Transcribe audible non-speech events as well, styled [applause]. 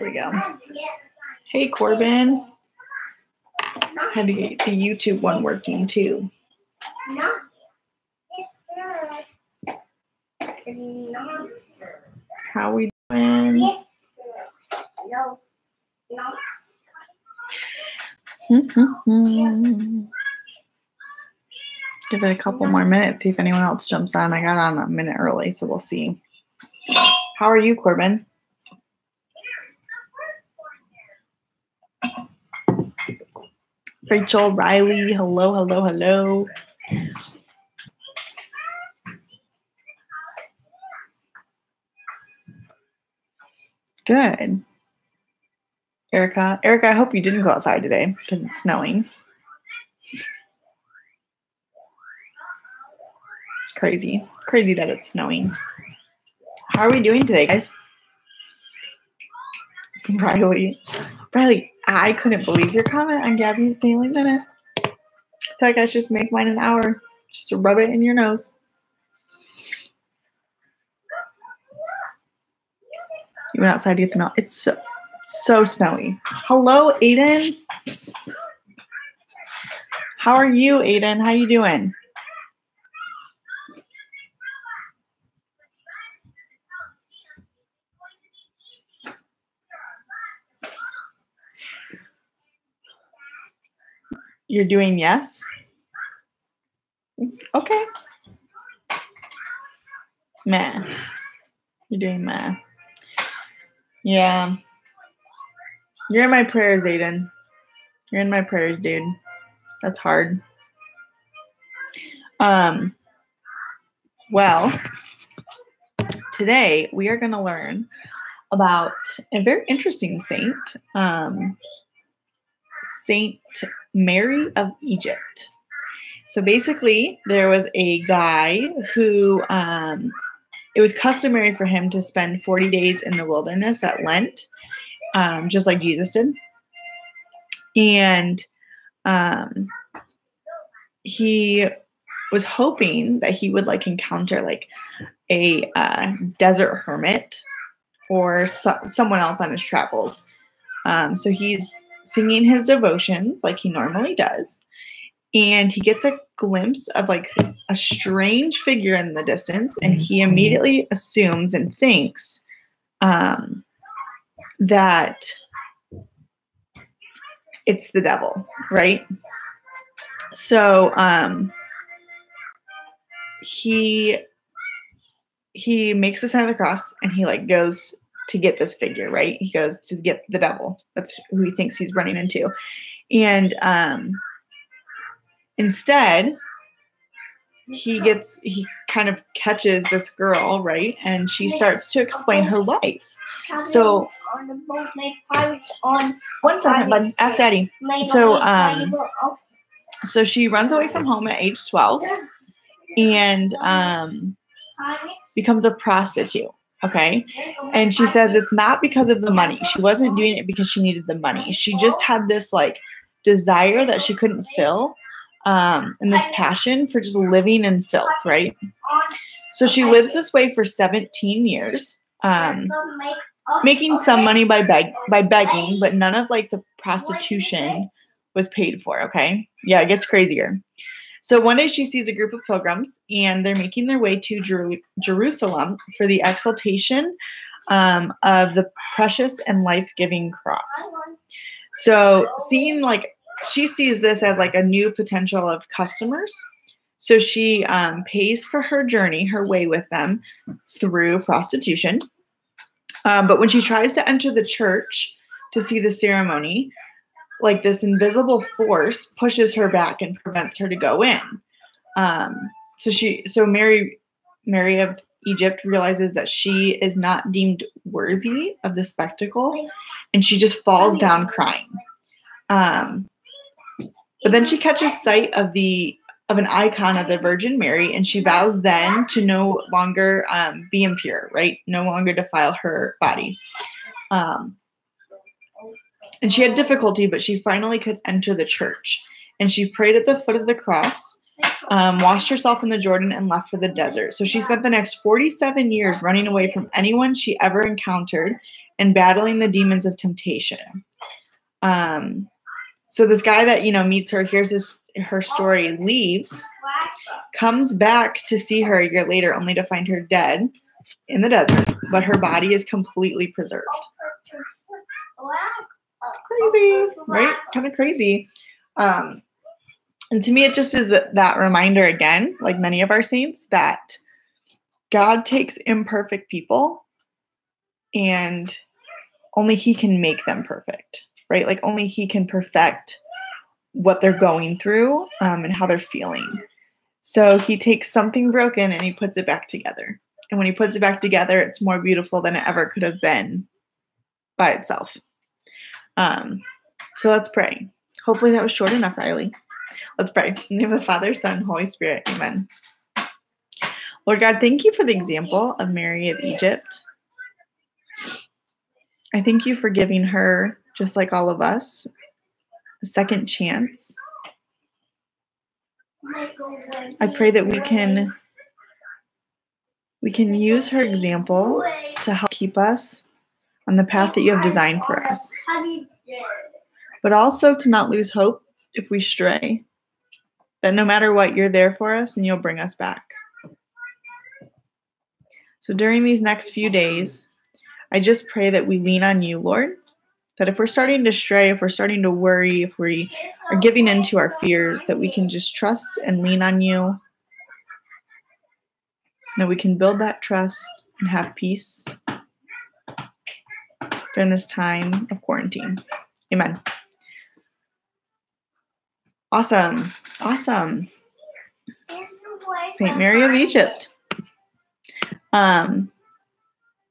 There we go. Hey, Corbin. Had to get the YouTube one working too. How we doing? Mhm. Give it a couple more minutes, see if anyone else jumps on. I got on a minute early, so we'll see. How are you, Corbin? Rachel, Riley, hello, hello, hello. Good. Erica, Erica, I hope you didn't go outside today because it's snowing. Crazy. Crazy that it's snowing. How are we doing today, guys? [laughs] Riley. Riley, I couldn't believe your comment on Gabby's daily minute. I feel like I should just make mine an hour just to rub it in your nose. You went outside to get the milk. It's so, so snowy. Hello, Aiden. How are you, Aiden? How you doing? You're doing yes? Okay. Meh. You're doing meh. Yeah. You're in my prayers, Aiden. You're in my prayers, dude. That's hard. Um well, today we are going to learn about a very interesting saint, um, Saint Mary of Egypt. So basically, there was a guy who um, it was customary for him to spend 40 days in the wilderness at Lent, um, just like Jesus did. And um, he was hoping that he would like encounter like a uh, desert hermit or so- someone else on his travels. Um, so he's singing his devotions like he normally does. And he gets a glimpse of like a strange figure in the distance, and he immediately assumes and thinks um, that it's the devil, right? So um, he he makes the sign of the cross, and he like goes to get this figure, right? He goes to get the devil. That's who he thinks he's running into. And um instead he gets he kind of catches this girl, right? And she starts to explain her life. So- One second, bud. Ask daddy. So, um, So she runs away from home at age 12 and um becomes a prostitute. Okay. And she says it's not because of the money. She wasn't doing it because she needed the money. She just had this like desire that she couldn't fill um, and this passion for just living in filth, right? So she lives this way for 17 years, um, making some money by beg by begging, but none of like the prostitution was paid for. Okay, yeah, it gets crazier. So one day she sees a group of pilgrims, and they're making their way to Jeru- Jerusalem for the exaltation um, of the precious and life-giving cross. So seeing like she sees this as like a new potential of customers. So she um, pays for her journey, her way with them through prostitution. Um, but when she tries to enter the church to see the ceremony, like this invisible force pushes her back and prevents her to go in. Um, so she, so Mary, Mary of Egypt realizes that she is not deemed worthy of the spectacle, and she just falls down crying. Um, but then she catches sight of the of an icon of the Virgin Mary, and she vows then to no longer um, be impure, right? No longer defile her body. Um, and she had difficulty, but she finally could enter the church. And she prayed at the foot of the cross, um, washed herself in the Jordan, and left for the desert. So she spent the next 47 years running away from anyone she ever encountered and battling the demons of temptation. Um, so this guy that you know meets her, hears this her story, leaves, comes back to see her a year later, only to find her dead in the desert, but her body is completely preserved. Crazy, right? Kind of crazy. Um, and to me, it just is that reminder again, like many of our saints, that God takes imperfect people and only He can make them perfect, right? Like only He can perfect what they're going through um, and how they're feeling. So He takes something broken and He puts it back together. And when He puts it back together, it's more beautiful than it ever could have been by itself. Um, so let's pray. Hopefully that was short enough, Riley. Let's pray. In the name of the Father, Son, Holy Spirit. Amen. Lord God, thank you for the example of Mary of Egypt. I thank you for giving her, just like all of us, a second chance. I pray that we can we can use her example to help keep us on the path that you have designed for us. But also to not lose hope if we stray. That no matter what, you're there for us and you'll bring us back. So during these next few days, I just pray that we lean on you, Lord. That if we're starting to stray, if we're starting to worry, if we are giving into our fears, that we can just trust and lean on you. That we can build that trust and have peace during this time of quarantine. Amen. Awesome. Awesome. St. Mary of Egypt. Um,